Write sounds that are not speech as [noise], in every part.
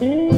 Thank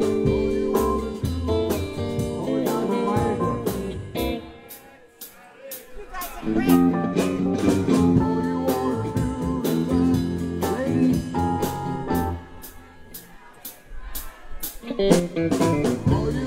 Are [laughs] you